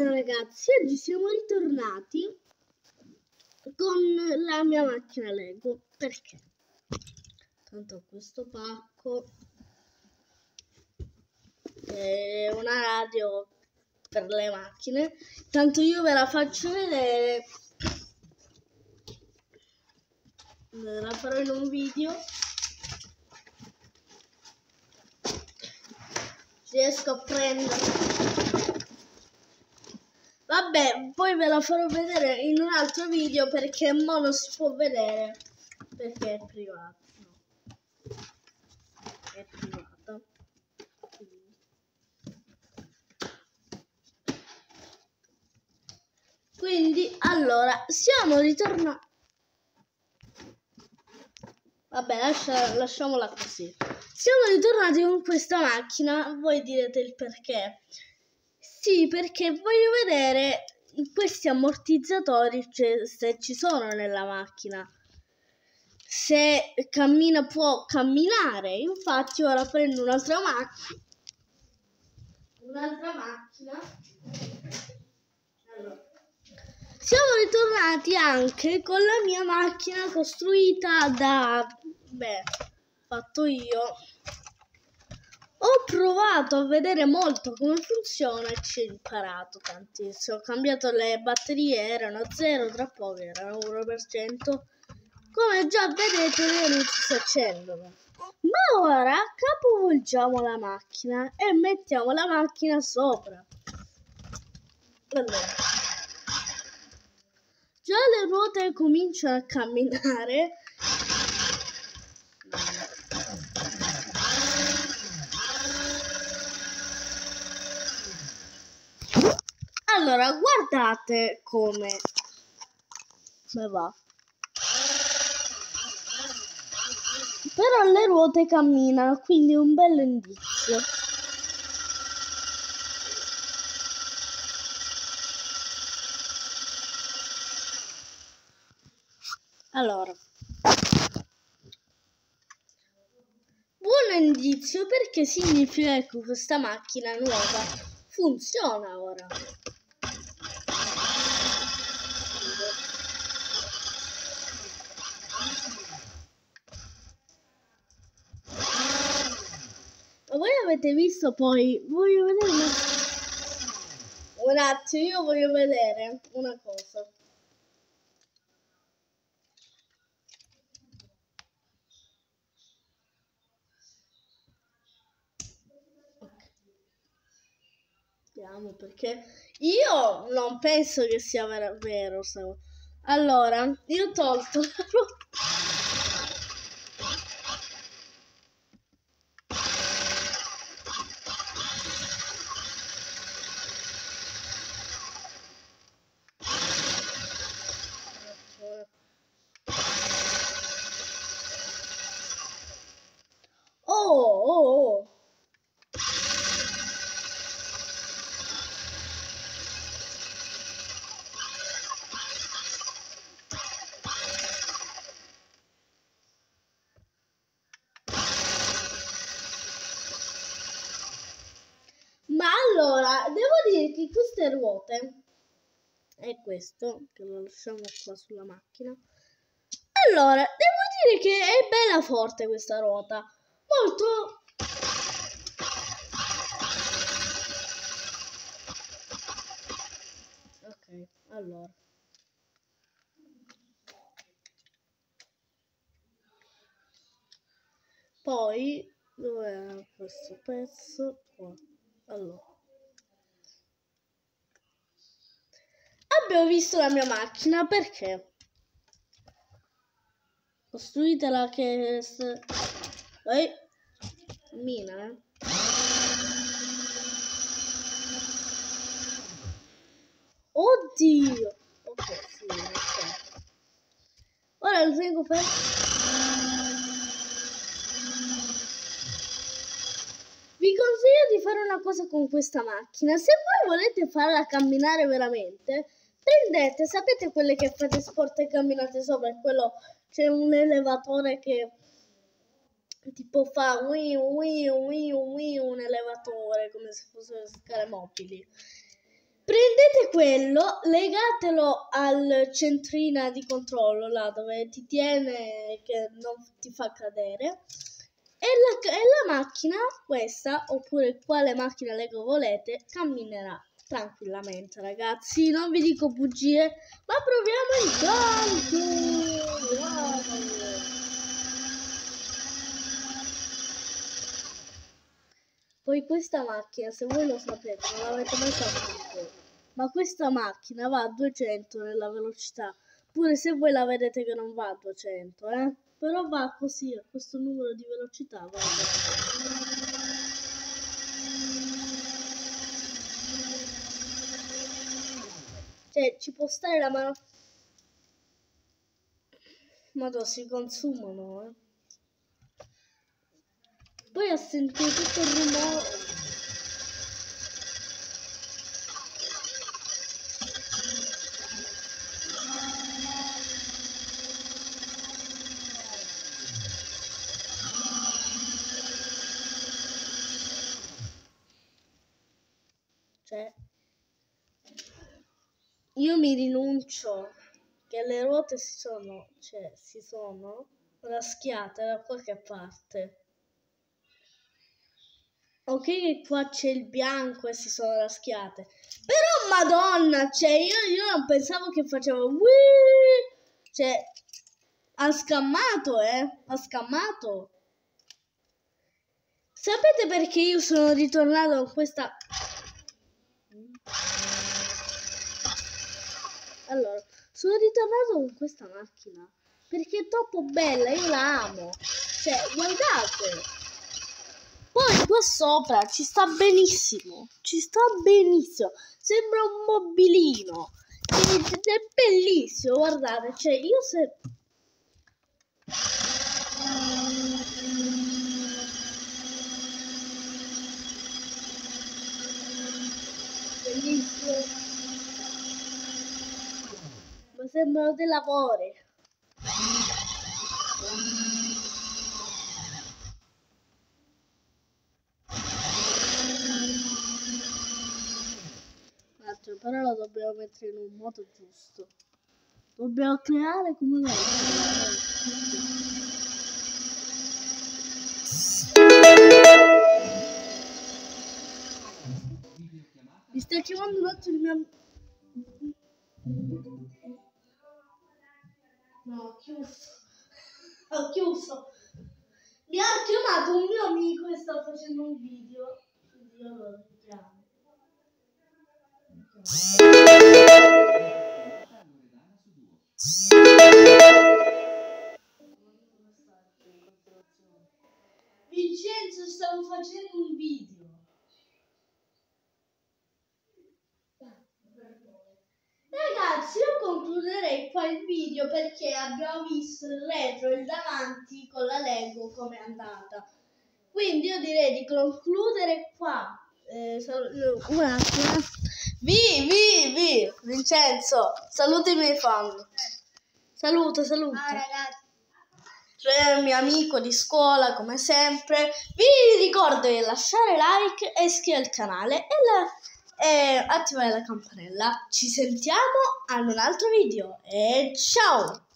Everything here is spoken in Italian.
Buongiorno ragazzi, oggi siamo ritornati con la mia macchina Lego. Perché? Tanto ho questo pacco e una radio per le macchine. Tanto io ve la faccio vedere. Ve la farò in un video. Riesco a prendere Vabbè, poi ve la farò vedere in un altro video perché mo non si può vedere. Perché è privato. No. È privato. Quindi, allora, siamo ritornati. Vabbè, lascia, lasciamola così. Siamo ritornati con questa macchina. Voi direte il perché. Sì, perché voglio vedere questi ammortizzatori cioè, se ci sono nella macchina. Se cammina può camminare. Infatti ora prendo un'altra macchina. Un'altra macchina. Allora. Siamo ritornati anche con la mia macchina costruita da... Beh, fatto io ho provato a vedere molto come funziona e ci ho imparato tantissimo. Ho cambiato le batterie, erano 0, tra poco erano 1%. Come già vedete le luci si accendono. Ma ora capovolgiamo la macchina e mettiamo la macchina sopra. Allora. Già le ruote cominciano a camminare Allora, guardate come, come va. Però le ruote camminano, quindi un bel indizio. Allora, buon indizio perché significa che questa macchina nuova funziona ora. Avete visto poi voglio vedere una... un attimo io voglio vedere una cosa. Vediamo perché io non penso che sia vero, vero allora io ho tolto la che queste ruote è questo che lo lasciamo qua sulla macchina. Allora, devo dire che è bella forte questa ruota. Molto Ok, allora. Poi dov'è questo pezzo? Qua. Allora. Abbiamo visto la mia macchina perché? Costruitela che... Ehi, mina, eh. Oddio! Ok, sì, ok. Ora lo tengo per... Vi consiglio di fare una cosa con questa macchina. Se voi volete farla camminare veramente, prendete, sapete quelle che fate sport e camminate sopra? Quello c'è un elevatore che tipo fa ui, ui, ui, ui, un elevatore come se fossero scale mobili. prendete quello, legatelo al centrina di controllo, là dove ti tiene che non ti fa cadere. E la, e la macchina, questa, oppure quale macchina Lego volete, camminerà tranquillamente ragazzi non vi dico bugie ma proviamo intanto wow. poi questa macchina se voi lo sapete non l'avete mai saputo ma questa macchina va a 200 nella velocità pure se voi la vedete che non va a 200 eh? Però va così a questo numero di velocità va Cioè, ci può stare la mano... Madonna, si consumano, eh. Poi ho sentito tutto il rumore. Cioè, io mi rinuncio che le ruote si sono, cioè, si sono raschiate da qualche parte. Ok qua c'è il bianco e si sono raschiate. Però madonna, cioè io, io non pensavo che faceva Wii! Cioè, ha scammato, eh? Ha scammato. Sapete perché io sono ritornato con questa Allora, sono ritornato con questa macchina perché è troppo bella, io la amo. Cioè, guardate. Poi qua sopra ci sta benissimo, ci sta benissimo. Sembra un mobilino. Ed è bellissimo, guardate, cioè io se bellissimo sembrano dei lavori. L'altro però lo dobbiamo mettere in un modo giusto. Dobbiamo creare come una Mi sta chiamando un altro il mio No, ho chiuso. Ho chiuso. Mi ha chiamato un mio amico e sta facendo un video. Io lo chiamo. Concluderei qua il video perché abbiamo visto il retro e il davanti con la Lego come è andata. Quindi io direi di concludere qua. Eh, un attimo. Vi, vi, vi, Vincenzo, saluta i miei fan. Saluto, saluto. Ciao ragazzi. Cioè, il mio amico di scuola, come sempre. Vi ricordo di lasciare like e iscrivervi al canale e la e attivare la campanella. Ci sentiamo ad un altro video e ciao!